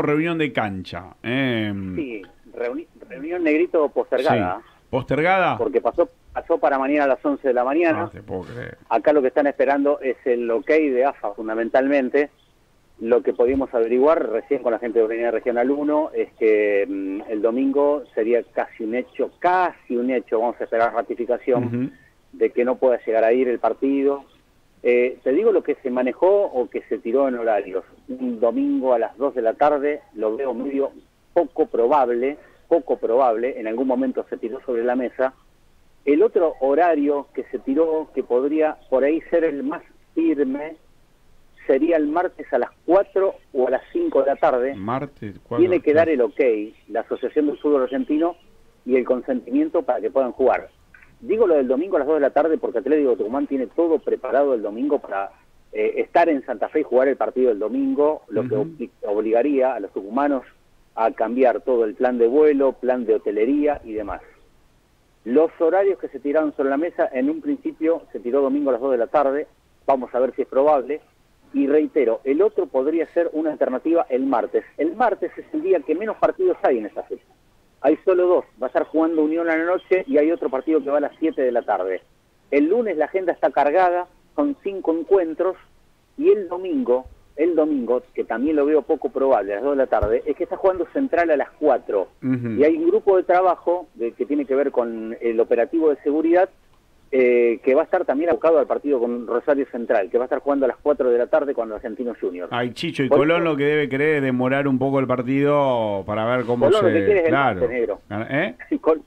reunión de cancha. Eh. Sí, reunión negrito postergada. ¿Postergada? Porque pasó pasó para mañana a las 11 de la mañana. Acá lo que están esperando es el ok de AFA fundamentalmente. Lo que pudimos averiguar recién con la gente de Unidad Regional 1 es que mm, el domingo sería casi un hecho, casi un hecho, vamos a esperar ratificación, de que no pueda llegar a ir el partido. Eh, te digo lo que se manejó o que se tiró en horarios. Un domingo a las 2 de la tarde lo veo medio poco probable, poco probable, en algún momento se tiró sobre la mesa. El otro horario que se tiró, que podría por ahí ser el más firme, sería el martes a las 4 o a las 5 de la tarde. Martes, Tiene que dar el ok, la Asociación del Fútbol Argentino, y el consentimiento para que puedan jugar. Digo lo del domingo a las 2 de la tarde porque Atlético Tucumán tiene todo preparado el domingo para eh, estar en Santa Fe y jugar el partido del domingo, lo que obligaría a los tucumanos a cambiar todo el plan de vuelo, plan de hotelería y demás. Los horarios que se tiraron sobre la mesa, en un principio se tiró domingo a las 2 de la tarde, vamos a ver si es probable, y reitero, el otro podría ser una alternativa el martes. El martes es el día que menos partidos hay en esta fecha hay solo dos. Estar jugando Unión a la noche y hay otro partido que va a las 7 de la tarde. El lunes la agenda está cargada, con cinco encuentros, y el domingo, el domingo, que también lo veo poco probable, a las 2 de la tarde, es que está jugando Central a las 4. Y hay un grupo de trabajo de, que tiene que ver con el operativo de seguridad eh, que va a estar también abocado al partido con Rosario Central, que va a estar jugando a las 4 de la tarde con los Argentinos Juniors. Ay, Chicho, y Colón lo que debe querer es demorar un poco el partido para ver cómo Colón lo que quiere es el martes, negro. ¿Eh?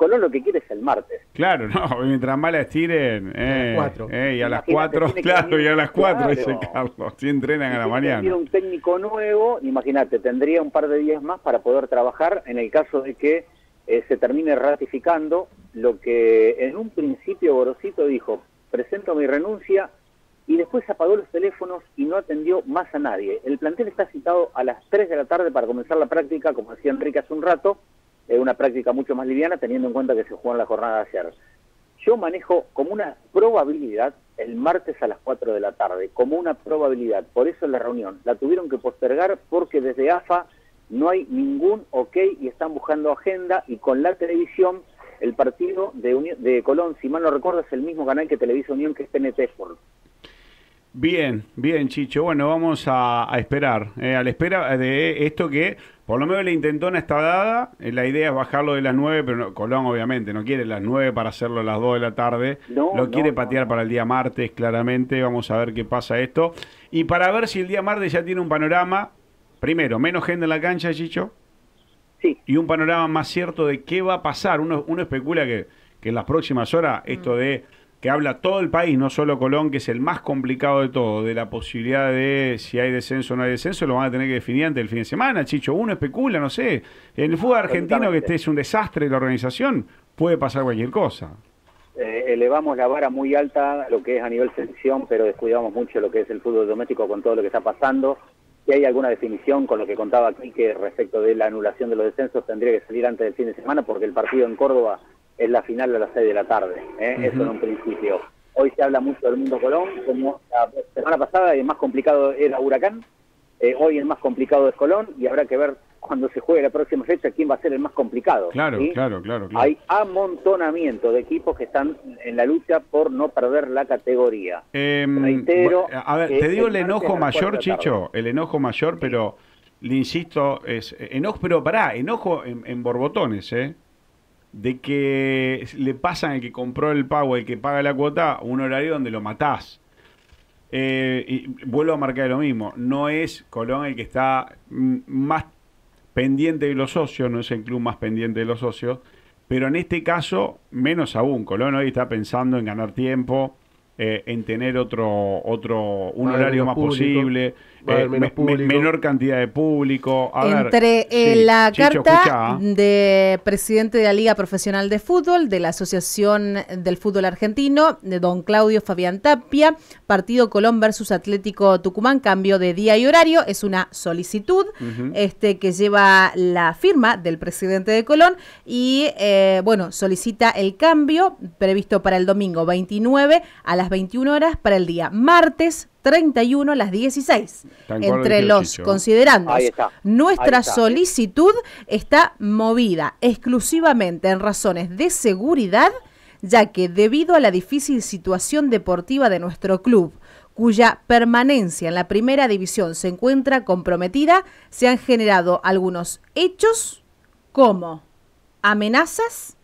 Colón lo que quiere es el martes. Claro, no, mientras más la estiren. Eh, a las 4. Eh, y a las 4, claro, y a las 4, dice Carlos. Si entrenan a la mañana. Si un técnico nuevo, imagínate, tendría un par de días más para poder trabajar en el caso de que eh, se termine ratificando lo que en un principio Gorosito dijo, presento mi renuncia y después apagó los teléfonos y no atendió más a nadie. El plantel está citado a las 3 de la tarde para comenzar la práctica, como decía Enrique hace un rato, es una práctica mucho más liviana teniendo en cuenta que se jugó en la jornada de ayer. Yo manejo como una probabilidad el martes a las 4 de la tarde, como una probabilidad. Por eso la reunión la tuvieron que postergar porque desde AFA no hay ningún ok y están buscando agenda y con la televisión el partido de, de Colón, si mal no recuerdo, es el mismo canal que Televisa Unión que es TNT Sport. Bien, bien, Chicho. Bueno, vamos a, esperar. Eh, a la espera de esto que, por lo menos la intentona está dada. Eh, la idea es bajarlo de las 9, pero Colón obviamente no quiere las 9 para hacerlo a las 2 de la tarde. lo quiere patear para el día martes, claramente. Vamos a ver qué pasa esto. Y para ver si el día martes ya tiene un panorama primero, menos gente en la cancha, Chicho. Sí. Y un panorama más cierto de qué va a pasar. Uno, uno especula que, que en las próximas horas esto de que habla todo el país, no solo Colón, que es el más complicado de todo, de la posibilidad de si hay descenso o no hay descenso, lo van a tener que definir antes del fin de semana, Chicho. Uno especula, no sé. En el fútbol argentino, que este es un desastre de la organización, puede pasar cualquier cosa. Eh, elevamos la vara muy alta, lo que es a nivel selección, pero descuidamos mucho lo que es el fútbol doméstico con todo lo que está pasando si hay alguna definición con lo que contaba aquí que respecto de la anulación de los descensos tendría que salir antes del fin de semana porque el partido en Córdoba es la final a las 6 de la tarde, ¿eh? eso en un principio. Hoy se habla mucho del mundo Colón, como la semana pasada el más complicado era Huracán, eh, hoy el más complicado es Colón y habrá que ver cuando se juegue la próxima fecha quién va a ser el más complicado. Claro, claro, claro, Hay amontonamiento de equipos que están en la lucha por no perder la categoría. Eh, a ver, te digo el enojo mayor, Chicho, el enojo mayor, pero le insisto, es enojo, pero pará, enojo en, borbotones, ¿eh? De que le pasan el que compró el pago, el que paga la cuota, un horario donde lo matás. Eh, y vuelvo a marcar lo mismo, no es Colón el que está más pendiente de los socios, no es el club más pendiente de los socios, pero en este caso, menos aún, Colón hoy está pensando en ganar tiempo, eh, en tener otro, otro un horario más posible, eh, menor cantidad de público. Entre eh, la carta de presidente de la Liga Profesional de Fútbol, de la Asociación del Fútbol Argentino, de don Claudio Fabián Tapia, partido Colón versus Atlético Tucumán, cambio de día y horario, es una solicitud este, que lleva la firma del presidente de Colón y, bueno, solicita el cambio previsto para el domingo 29 a las las 21 horas para el día martes 31 a las 16. Entre los considerandos, nuestra solicitud está movida exclusivamente en razones de seguridad, ya que debido a la difícil situación deportiva de nuestro club, cuya permanencia en la primera división se encuentra comprometida, se han generado algunos hechos como amenazas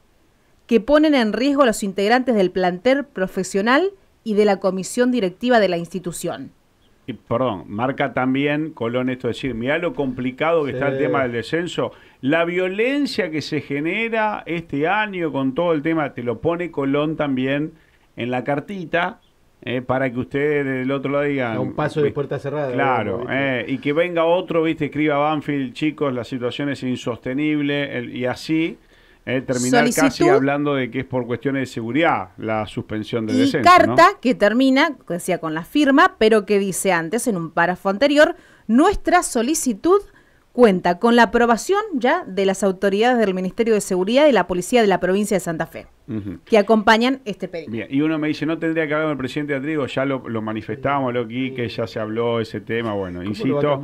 que ponen en riesgo a los integrantes del plantel profesional y de la comisión directiva de la institución. Y, perdón, marca también Colón esto de decir, mira lo complicado que está el tema del descenso, la violencia que se genera este año con todo el tema, te lo pone Colón también en la cartita, eh, para que usted del otro lado diga un paso de puerta cerrada claro eh, y que venga otro viste escriba Banfield chicos la situación es insostenible y así eh, terminar casi hablando de que es por cuestiones de seguridad la suspensión del y carta que termina, decía con la firma, pero que dice antes en un párrafo anterior, nuestra solicitud cuenta con la aprobación ya de las autoridades del Ministerio de Seguridad y la Policía de la provincia de Santa Fe que acompañan este pedido. y uno me dice, no tendría que hablar con el presidente de Trigo, ya lo, manifestamos lo aquí, que ya se habló ese tema, bueno, insisto,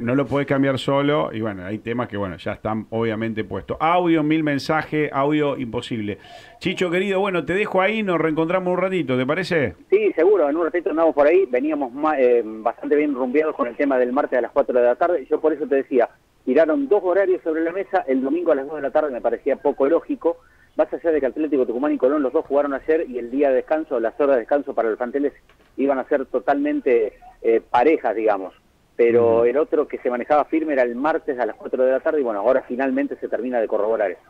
no lo puedes cambiar solo, y bueno, hay temas que bueno, ya están obviamente puestos. Audio, mil mensajes, audio imposible. Chicho querido, bueno, te dejo ahí, nos reencontramos un ratito, ¿te parece? Sí, seguro, en un ratito andamos por ahí, veníamos eh, bastante bien rumbeados con el tema del martes a las 4 de la tarde, yo por eso te decía, tiraron dos horarios sobre la mesa, el domingo a las 2 de la tarde me parecía poco lógico, más allá de que Atlético Tucumán y Colón los dos jugaron ayer y el día de descanso, las horas de descanso para los planteles iban a ser totalmente eh, parejas, digamos. Pero el otro que se manejaba firme era el martes a las 4 de la tarde y bueno, ahora finalmente se termina de corroborar eso.